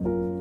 you.